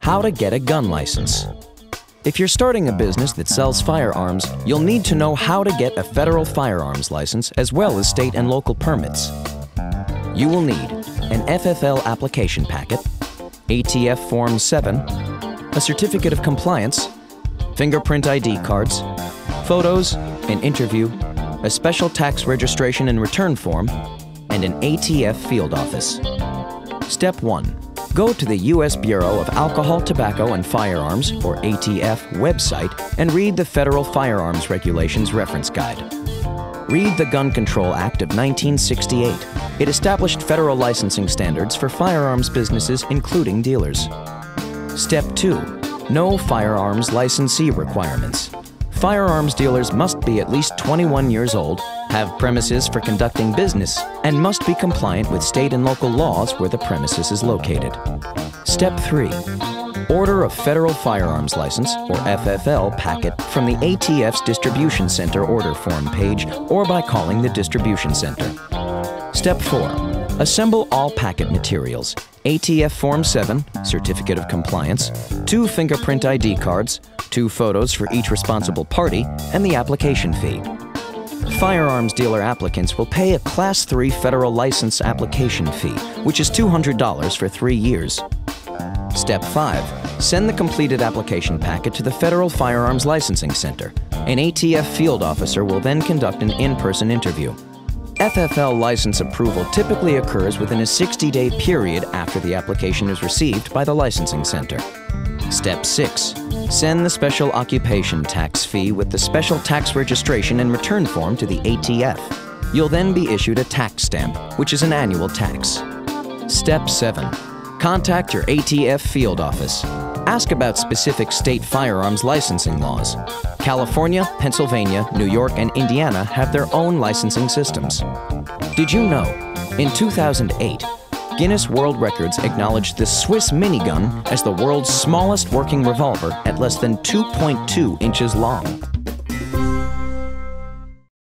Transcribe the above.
How to get a gun license. If you're starting a business that sells firearms, you'll need to know how to get a federal firearms license as well as state and local permits. You will need an FFL application packet, ATF Form 7, a certificate of compliance, fingerprint ID cards, photos, an interview, a special tax registration and return form, and an ATF field office. Step 1. Go to the U.S. Bureau of Alcohol, Tobacco, and Firearms, or ATF, website and read the Federal Firearms Regulations Reference Guide. Read the Gun Control Act of 1968. It established federal licensing standards for firearms businesses, including dealers. Step 2. Know firearms licensee requirements. Firearms dealers must be at least 21 years old, have premises for conducting business, and must be compliant with state and local laws where the premises is located. Step 3. Order a Federal Firearms License, or FFL, packet from the ATF's Distribution Center order form page or by calling the Distribution Center. Step 4. Assemble all packet materials ATF Form 7, Certificate of Compliance, two fingerprint ID cards, two photos for each responsible party, and the application fee. Firearms dealer applicants will pay a Class 3 federal license application fee, which is $200 for three years. Step 5. Send the completed application packet to the Federal Firearms Licensing Center. An ATF field officer will then conduct an in-person interview. FFL license approval typically occurs within a 60-day period after the application is received by the licensing center. Step 6. Send the special occupation tax fee with the special tax registration and return form to the ATF. You'll then be issued a tax stamp, which is an annual tax. Step 7. Contact your ATF field office. Ask about specific state firearms licensing laws. California, Pennsylvania, New York, and Indiana have their own licensing systems. Did you know? In 2008, Guinness World Records acknowledged the Swiss minigun as the world's smallest working revolver at less than 2.2 inches long.